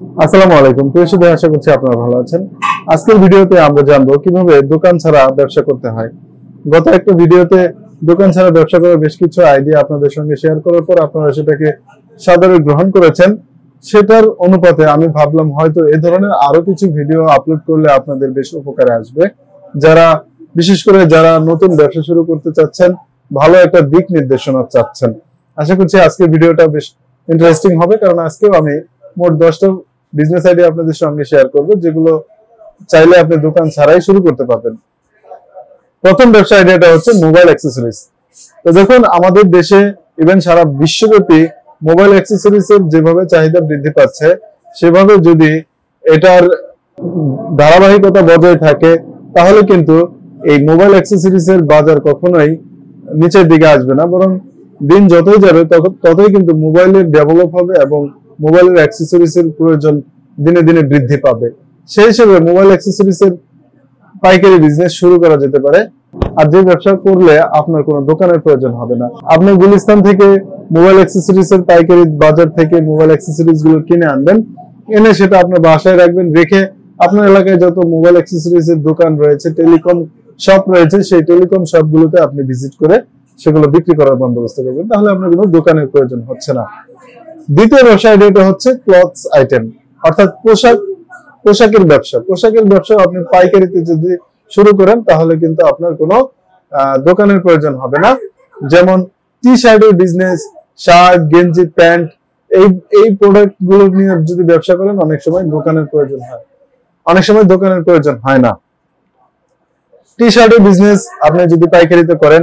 আসসালামু আলাইকুম। প্রিয় আশা করছি আপনারা ভালো আছেন। আজকের ভিডিওতে আমরা কীভাবে দোকান ছাড়া ব্যবসা করতে হয়। গত একটা ভিডিওতে দোকান ছাড়া ব্যবসা করার বেশ কিছু আইডিয়া আপনাদের সঙ্গে শেয়ার করার পর আপনারা সেটাকে সাদরে গ্রহণ করেছেন। সেটার অনুপাতে আমি ভাবলাম হয়তো এ ধরনের আরও কিছু ভিডিও আপলোড করলে আপনাদের বেশ উপকারে আসবে। যারা, বিশেষ করে যারা নতুন ব্যবসা শুরু করতে চাচ্ছেন, ভালো একটা দিক নির্দেশনা চাচ্ছেন। আশা করছি আজকের ভিডিওটা বেশ ইন্টারেস্টিং হবে, কারণ আজকেও আমি মোট দশটা বিজনেস আইডিয়া আপনাদের সঙ্গে শেয়ার করব, যেগুলো চাইলে আপনি দোকান ছাড়াই শুরু করতে পারবেন। প্রথম ব্যবসা আইডিয়াটা হচ্ছে মোবাইল অ্যাক্সেসরিজ তো দেখুন, আমাদের দেশে ইভেন সারা বিশ্বব্যাপী মোবাইল অ্যাক্সেসরিজ এর যেভাবে চাহিদা বৃদ্ধি পাচ্ছে, সেভাবে যদি এটার ধারাবাহিকতা বজায় থাকে, তাহলে কিন্তু এই মোবাইল অ্যাক্সেসরিজ এর বাজার কখনোই নিচের দিকে আসবে না, বরং দিন যতই যাবে তত- ততই কিন্তু মোবাইলের ডেভেলপ হবে এবং মোবাইলের অ্যাক্সেসরিজ এর প্রয়োজন দিনে দিনে বৃদ্ধি পাবে। সেই হিসেবে মোবাইল অ্যাক্সেসরিজ এর পাইকারি বিজনেস শুরু করা যেতে পারে। আর যে ব্যবসা করলে আপনার কোনো দোকানের প্রয়োজন হবে না। আপনি গুলিস্তান থেকে মোবাইল অ্যাক্সেসরিজ এর পাইকারি বাজার থেকে মোবাইল অ্যাক্সেসরিজগুলো কিনে আনবেন। এনে সেটা আপনার বাসায় রাখবেন। রেখে আপনার এলাকায় যত মোবাইল অ্যাক্সেসরিজ এর দোকান রয়েছে, টেলিকম শপ রয়েছে, সেই টেলিকম শপ গুলোতে আপনি ভিজিট করে সেগুলো বিক্রি করার বন্দোবস্ত করবেন। তাহলে আপনার কোনো দোকানের প্রয়োজন হচ্ছে না। দ্বিতীয় ব্যবসা আইডিয়াটা হচ্ছে ক্লথস আইটেম অর্থাৎ পোশাক, পোশাকের ব্যবসা। পোশাকের ব্যবসা আপনি পাইকারিতে যদি শুরু করেন, তাহলে কিন্তু আপনার কোনো দোকানের প্রয়োজন হবে না। যেমন টি শার্টের বিজনেস শার্ট গেঞ্জি, প্যান্ট, এই এই প্রোডাক্টগুলো নিয়ে যদি ব্যবসা করেন, অনেক সময় দোকানের প্রয়োজন হয়। অনেক সময় দোকানের প্রয়োজন হয় না। টি শার্টের বিজনেস আপনি যদি পাইকারিতে করেন,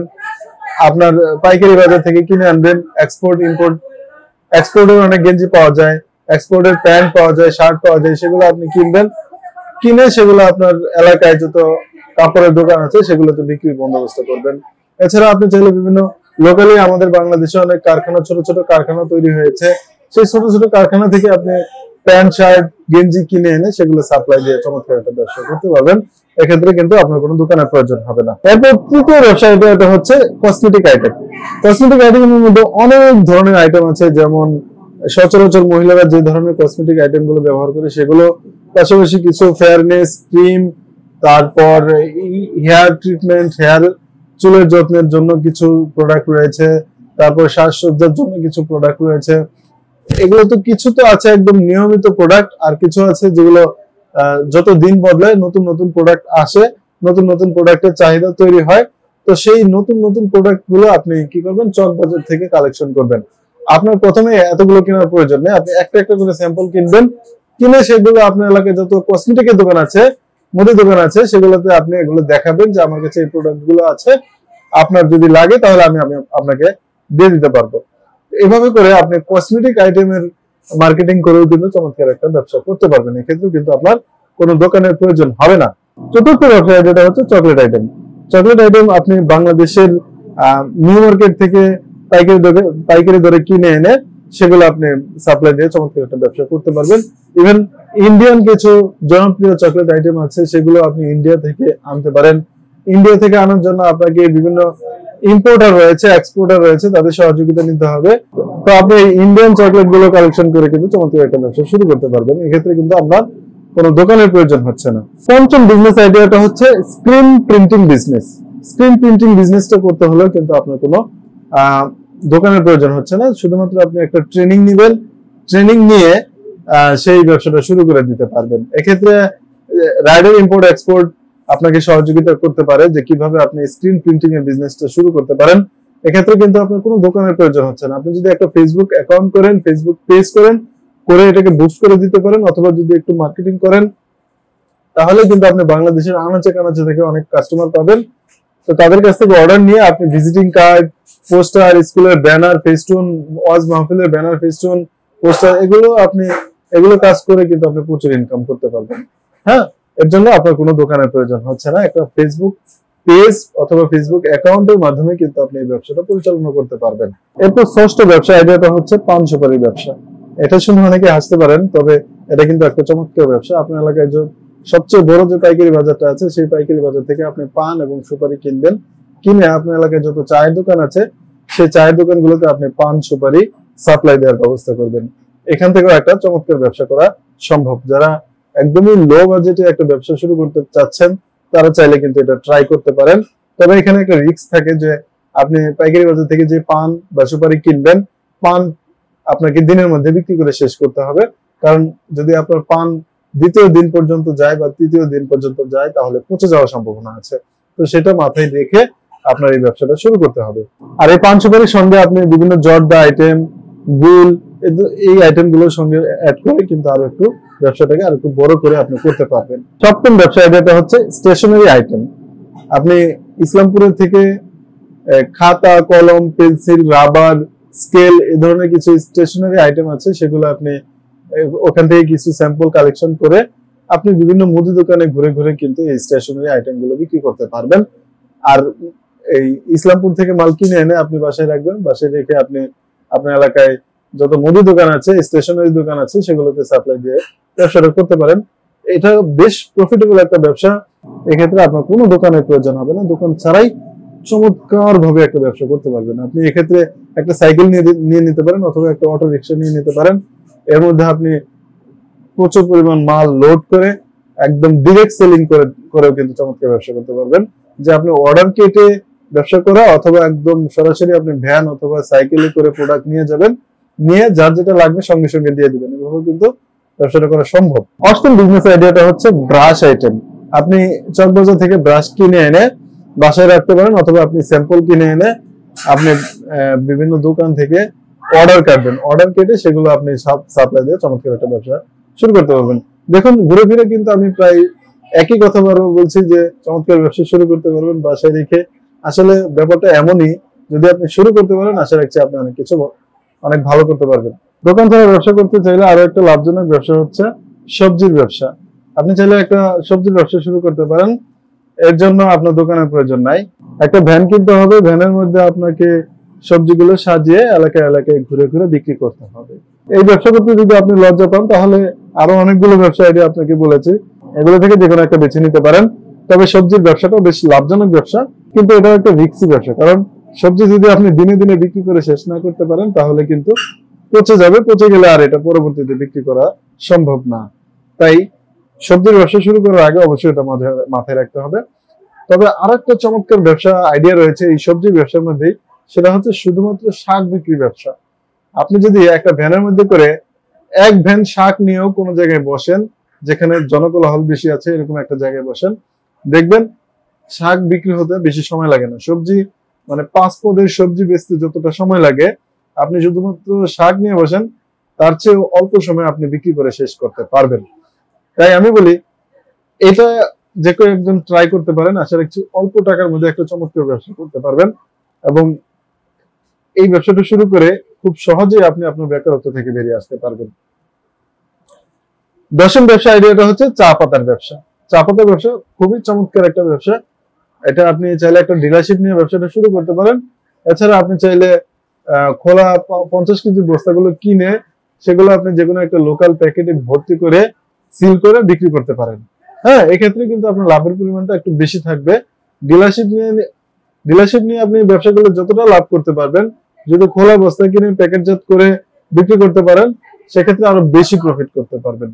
আপনার পাইকারি বাজার থেকে কিনে আনবেন এক্সপোর্ট ইম্পোর্ট এক্সপোর্টের অনেক গেঞ্জি পাওয়া যায় এক্সপোর্টের প্যান্ট পাওয়া যায়, শার্ট পাওয়া যায়, সেগুলো আপনি কিনবেন। কিনে সেগুলো আপনার এলাকায় যত কাপড়ের দোকান আছে, সেগুলোতে বিক্রির বন্দোবস্ত করবেন। এছাড়া আপনি চাইলে বিভিন্ন লোকালি আমাদের বাংলাদেশে অনেক কারখানা, ছোট ছোট কারখানা তৈরি হয়েছে। সেই ছোট ছোট কারখানা থেকে আপনি প্যান্ট শার্ট, গেঞ্জি কিনে এনে সেগুলো সাপ্লাই দিয়ে চমৎকার একটা ব্যবসা করতে পারবেন। এক্ষেত্রে কিন্তু আপনার কোনো দোকানের প্রয়োজন হবে না। এরপর তৃতীয় ব্যবসা এটা এটা হচ্ছে কসমেটিক আইটেম কসমেটিক আইটেমের মধ্যে অনেক ধরনের আইটেম আছে, যেমন সচরাচর মহিলারা যে ধরনের কসমেটিক আইটেমগুলো ব্যবহার করে, সেগুলো পাশাপাশি কিছু ফেয়ারনেস ক্রিম তারপর হেয়ার ট্রিটমেন্ট হেয়ার চুলের যত্নের জন্য কিছু প্রোডাক্ট রয়েছে, তারপর সাজসজ্জার জন্য কিছু প্রোডাক্ট রয়েছে। এগুলো তো কিছু তো আছে একদম নিয়মিত প্রোডাক্ট আর কিছু আছে যেগুলো যত দিন বদলায় নতুন নতুন প্রোডাক্ট আসে, নতুন নতুন প্রোডাক্টের চাহিদা তৈরি হয়। তো সেই নতুন নতুন প্রোডাক্টগুলো আপনি কি করবেন? চক বাজার থেকে কালেকশন করবেন। আপনার প্রথমে এতগুলো কেনার প্রয়োজন নেই। আপনি একটা একটা করে স্যাম্পল কিনবেন। কিনে সেগুলো আপনার এলাকায় যত কসমেটিকের দোকান আছে, মুদি দোকান আছে, সেগুলোতে আপনি এগুলো দেখাবেন যে আমার কাছে এই প্রোডাক্টগুলো আছে। আপনার যদি লাগে তাহলে আমি আমি আপনাকে দিয়ে দিতে পারব। এভাবে করে আপনি কসমেটিক আইটেমের মার্কেটিং করেও কিন্তু চমৎকার একটা ব্যবসা করতে পারবেন। এক্ষেত্রে কিন্তু আপনার কোনো দোকানের প্রয়োজন হবে না। চতুর্থ ব্যবসা যেটা হচ্ছে চকলেট আইটেম চকলেট আইটেম আপনি বাংলাদেশের নিউ মার্কেট থেকে পাইকারি পাইকারি দরে কিনে এনে সেগুলো আপনি সাপ্লাই দিয়ে চমৎকার একটা ব্যবসা করতে পারবেন। ইভেন ইন্ডিয়ান কিছু জনপ্রিয় চকলেট আইটেম আছে, সেগুলো আপনি ইন্ডিয়া থেকে আনতে পারেন। ইন্ডিয়া থেকে আনার জন্য আপনাকে বিভিন্ন ইম্পোর্টার রয়েছে এক্সপোর্টার রয়েছে, তাদের সহযোগিতা নিতে হবে। তো আপনি ইন্ডিয়ান চকলেটগুলো কালেকশন করে কিন্তু চমৎকার একটা ব্যবসা শুরু করতে পারবেন। এক্ষেত্রে কিন্তু আপনার কোনো দোকানের প্রয়োজন হচ্ছে না। পঞ্চম বিজনেস আইডিয়াটা হচ্ছে screen printing business screen printing বিজনেসটা করতে হলেও কিন্তু আপনার কোনো দোকানের প্রয়োজন হচ্ছে না। শুধুমাত্র আপনি একটা ট্রেনিং নিবেন। ট্রেনিং নিয়ে সেই ব্যবসাটা শুরু করে দিতে পারবেন। এক্ষেত্রে রাইডার ইম্পোর্ট এক্সপোর্ট আপনাকে সহযোগিতা করতে পারে যে কীভাবে আপনি স্ক্রিন প্রিন্টিং এর বিজনেসটা শুরু করতে পারেন। এক্ষেত্রে কিন্তু আপনার কোনো দোকানের প্রয়োজন হচ্ছে না। আপনি যদি একটা ফেসবুক অ্যাকাউন্ট করেন ফেসবুক পেজ করেন, করে এটাকে বুস্ট করে দিতে পারেন অথবা যদি একটু মার্কেটিং করেন, তাহলে কিন্তু আপনি বাংলাদেশের আনাচে কানাচে থেকে অনেক কাস্টমার পাবেন। তো তাদের কাছ থেকে অর্ডার নিয়ে আপনি ভিজিটিং কার্ড পোস্টার স্কুলের ব্যানার ফেস্টুন ওয়াজ মাহফিলের ব্যানার ফেস্টুন পোস্টার এগুলো আপনি, এগুলো কাজ করে কিন্তু আপনি প্রচুর ইনকাম করতে পারবেন। হ্যাঁ? এর জন্য আপনার কোনো দোকানের প্রয়োজন হচ্ছে না। একটা ফেসবুক পেজ অথবা ফেসবুক অ্যাকাউন্টের মাধ্যমে কিন্তু আপনি এই ব্যবসাটা পরিচালনা করতে পারবেন। এরপর ষষ্ঠ ব্যবসা, আইডিয়াটা হচ্ছে পান সুপারি ব্যবসা। এটা শুনে অনেকে হাসতে পারেন, তবে এটা কিন্তু একটা চমৎকার ব্যবসা। আপনার এলাকায় যে সবচেয়ে বড় যে পাইকারি বাজারটা আছে, সেই পাইকারি বাজার থেকে আপনি পান এবং সুপারি কিনবেন। কিনে আপনার এলাকায় যত চায়ের দোকান আছে, সেই চায়ের দোকানগুলোতে আপনি পান, সুপারি সাপ্লাই দেওয়ার ব্যবস্থা করবেন। এখান থেকেও একটা চমৎকার ব্যবসা করা সম্ভব। যারা একদমই লো বাজেটে একটা ব্যবসা শুরু করতে চাচ্ছেন, তারা চাইলে কিন্তু এটা ট্রাই করতে পারেন। তবে এখানে একটা রিস্ক থাকে যে আপনি পাইকারি বাজার থেকে যে পান বা সুপারি কিনবেন, পান আপনাকে দিনের মধ্যে বিক্রি করে শেষ করতে হবে। কারণ যদি আপনার পান দ্বিতীয় দিন পর্যন্ত যায় বা তৃতীয় দিন পর্যন্ত যায়, তাহলে পচে যাওয়ার সম্ভাবনা আছে। তো সেটা মাথায় রেখে আপনার এই ব্যবসাটা শুরু করতে হবে। আর এই পান সুপারির সঙ্গে আপনি বিভিন্ন জর্দা আইটেম গুল এই আইটেমগুলোর সঙ্গে অ্যাড করে কিন্তু আরও একটু ব্যবসাটাকে আর একটু বড় করে আপনি করতে পারবেন। সপ্তম ব্যবসা আইডিয়াটা হচ্ছে স্টেশনারি আইটেম আপনি ইসলামপুরের থেকে খাতা, কলম, পেন্সিল, রাবার স্কেল এ ধরনের কিছু স্টেশনারি আইটেম আছে, সেগুলো আপনি ওখান থেকে কিছু স্যাম্পল কালেকশন করে আপনি বিভিন্ন মুদি দোকানে ঘুরে ঘুরে কিন্তু এই স্টেশনারি আইটেমগুলো বিক্রি করতে পারবেন। আর এই ইসলামপুর থেকে মাল কিনে এনে আপনি বাসায় রাখবেন, বাসায় রেখে আপনি আপনার এলাকায় যত মুদি দোকান আছে স্টেশনারি দোকান আছে, সেগুলোতে সাপ্লাই দিয়ে ব্যবসাটা করতে পারেন। এটা বেশ প্রফিটেবল একটা ব্যবসা। এক্ষেত্রে আপনার কোনো দোকানের প্রয়োজন হবে না। দোকান ছাড়াই চমৎকার ভাবে একটা ব্যবসা করতে পারবেন। আপনি এক্ষেত্রে একটা সাইকেল নিয়ে নিতে পারেন অথবা একটা অটো রিক্সা নিয়ে নিতে পারেন। এর মধ্যে আপনি প্রচুর পরিমাণ মাল লোড করে একদম ডিরেক্ট সেলিং করে, করেও কিন্তু চমৎকার ব্যবসা করতে পারবেন। যে আপনি অর্ডার কেটে ব্যবসা করা অথবা একদম সরাসরি আপনি ভ্যান অথবা সাইকেলে করে প্রোডাক্ট নিয়ে যাবেন নিয়ে যার যেটা লাগবে সঙ্গে সঙ্গে দিয়ে দিবেন। এভাবে কিন্তু ব্যবসাটা করা সম্ভব। অষ্টম বিজনেস আইডিয়াটা হচ্ছে ব্রাশ আইটেম আপনি চকবাজার থেকে ব্রাশ কিনে এনে বাসায় রাখতে পারেন অথবা আপনি স্যাম্পল কিনে এনে আপনি বিভিন্ন দোকান থেকে অর্ডার কাটবেন। অর্ডার কেটে সেগুলো আপনি সাপ্লাই দিয়ে চমৎকার একটা ব্যবসা শুরু করতে পারবেন। দেখুন, ঘুরে ফিরে কিন্তু আমি প্রায় একই কথা বারবার বলছি যে চমৎকার ব্যবসা শুরু করতে পারবেন বাসায় রেখে। আসলে ব্যাপারটা এমনই, যদি আপনি শুরু করতে পারেন, আশা রাখছি আপনি অনেক কিছু অনেক ভালো করতে পারবেন দোকান থেকে ব্যবসা করতে চাইলে আরও একটা লাভজনক ব্যবসা হচ্ছে সবজির ব্যবসা। আপনি চাইলে একটা সবজির ব্যবসা শুরু করতে পারেন। এর জন্য আপনার দোকানের প্রয়োজন নাই। একটা ভ্যান কিনতে হবে। ভ্যানের মধ্যে আপনাকে সবজিগুলো সাজিয়ে এলাকায় এলাকায় ঘুরে ঘুরে বিক্রি করতে হবে। এই ব্যবসা করতে যদি আপনি লজ্জা পান, তাহলে আরও অনেকগুলো ব্যবসা আইডিয়া আপনাকে বলেছি। এগুলো থেকে যে কোনো একটা বেছে নিতে পারেন। তবে সবজির ব্যবসাটাও বেশ লাভজনক ব্যবসা। কিন্তু এটা একটা রিক্সি ব্যবসা। কারণ সবজি যদি আপনি দিনে দিনে বিক্রি করে শেষ না করতে পারেন, তাহলে কিন্তু পচে যাবে, পচে গেলে আর এটা পরবর্তীতে বিক্রি করা সম্ভব না। তাই সবজির ব্যবসা শুরু করার আগে অবশ্যই এটা মাথায় রাখতে হবে। তবে আরেকটা চমৎকার ব্যবসা আইডিয়া রয়েছে এই সবজির ব্যবসার মধ্যেই, সেটা হচ্ছে শুধুমাত্র শাক বিক্রি ব্যবসা। আপনি যদি একটা ভ্যানের মধ্যে করে এক ভ্যান শাক নিয়েও কোনো জায়গায় বসেন, যেখানে জনকোলাহল বেশি আছে, এরকম একটা জায়গায় বসেন, দেখবেন শাক বিক্রি হতে বেশি সময় লাগে না। সবজি মানে পাঁচ পদের সবজি বেচতে যতটা সময় লাগে, আপনি শুধুমাত্র শাক নিয়ে বসেন, তার চেয়ে অল্প সময় আপনি বিক্রি করে শেষ করতে পারবেন। তাই আমি বলি, এটা যে কেউ একজন ট্রাই করতে পারেন, আশা রাখছি অল্প টাকার মধ্যে একটা চমৎকার ব্যবসা করতে পারবেন এবং এই ব্যবসাটা শুরু করে খুব সহজেই আপনি আপনার বেকারত্ব থেকে বেরিয়ে আসতে পারবেন। দশম ব্যবসা আইডিয়াটা হচ্ছে চা পাতার ব্যবসা। চা পাতার ব্যবসা খুবই চমৎকার একটা ব্যবসা। এটা আপনি চাইলে একটা ডিলারশিপ নিয়ে ব্যবসাটা শুরু করতে পারেন। এছাড়া আপনি চাইলে খোলা পঞ্চাশ কেজি বস্তাগুলো কিনে সেগুলো আপনি যে কোনো একটা লোকাল প্যাকেটে ভর্তি করে সিল করে বিক্রি করতে পারেন। হ্যাঁ এক্ষেত্রে কিন্তু আপনার লাভের পরিমাণটা একটু বেশি থাকবে। ডিলারশিপ নিয়ে ডিলারশিপ নিয়ে আপনি ব্যবসা করলে যতটা লাভ করতে পারবেন, যদি খোলা বস্তা কিনে প্যাকেটজাত করে বিক্রি করতে পারেন, সেক্ষেত্রে আরও বেশি প্রফিট করতে পারবেন।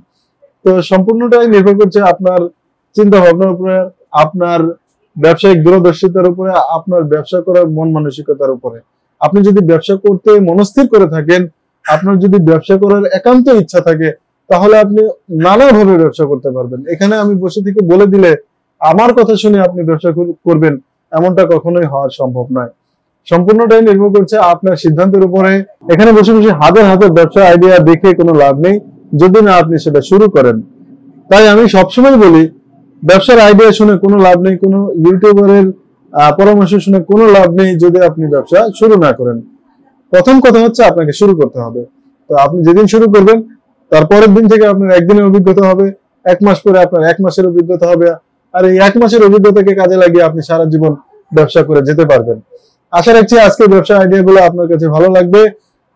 তো সম্পূর্ণটাই নির্ভর করছে আপনার চিন্তা ভাবনার উপরে, আপনার ব্যবসায়িক দূরদর্শিতার উপরে, আপনার ব্যবসা করার মন মানসিকতার উপরে। আপনি যদি ব্যবসা করতে মনস্থির করে থাকেন, আপনার যদি ব্যবসা করার একান্ত ইচ্ছা থাকে, তাহলে আপনি নানাভাবে ব্যবসা করতে পারবেন। এখানে আমি বসে থেকে বলে দিলে, আমার কথা শুনে আপনি ব্যবসা করবেন, এমনটা কখনোই হওয়ার সম্ভব নয়। সম্পূর্ণটাই নির্ভর করছে আপনার সিদ্ধান্তের উপরে। এখানে বসে বসে হাজার হাজার ব্যবসা আইডিয়া দেখে কোনো লাভ নেই, যদি না আপনি সেটা শুরু করেন। তাই আমি সবসময় বলি ব্যবসার আইডিয়া শুনে কোনো লাভ নেই, কোনো ইউটিউবারের পরামর্শ শুনে কোনো লাভ নেই যদি আপনি ব্যবসা শুরু না করেন। প্রথম কথা হচ্ছে আপনাকে শুরু করতে হবে। তো আপনি যেদিন শুরু করবেন তারপরের দিন থেকে আপনার একদিনের অভিজ্ঞতা হবে, এক মাস পরে আপনার এক মাসের অভিজ্ঞতা হবে, আর এই এক মাসের অভিজ্ঞতাকে কাজে লাগিয়ে আপনি সারা জীবন ব্যবসা করে যেতে পারবেন। আশা রাখছি আজকে ব্যবসা আইডিয়া গুলো আপনার কাছে ভালো লাগবে।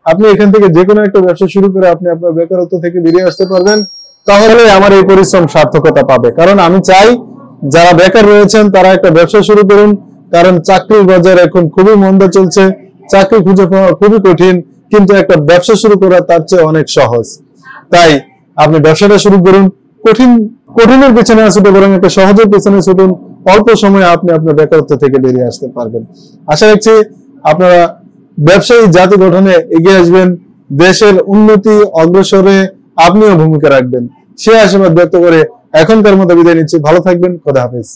আপনি এখান থেকে যে কোনো একটা ব্যবসা শুরু করে আপনি আপনার বেকারত্ব থেকে বেরিয়ে আসতে পারবেন। তাহলে আমার এই পরিশ্রম সার্থকতা পাবে। কারণ আমি চাই যারা বেকার রয়েছেন, তারা একটা ব্যবসা শুরু করুন। কারণ চাকরির বাজার এখন খুবই মন্দা চলছে। চাকরি খুঁজে পাওয়া খুবই কঠিন, কিন্তু একটা ব্যবসা শুরু করা তার চেয়ে অনেক সহজ। তাই আপনি ব্যবসাটা শুরু করুন। কঠিন, কঠিনের পেছনে ছুটে বরং একটা সহজের পেছনে ছুটুন। অল্প সময়ে আপনি আপনার বেকারত্ব থেকে বেরিয়ে আসতে পারবেন। আশা রাখছি আপনারা ব্যবসায়ী জাতি গঠনে এগিয়ে আসবেন। দেশের উন্নতি, অগ্রসরে আপনিও ভূমিকা রাখবেন। সে আশীর্বাদ ব্যক্ত করে এখনকার মতো বিদায় নিচ্ছি। ভালো থাকবেন। খোদা হাফেজ।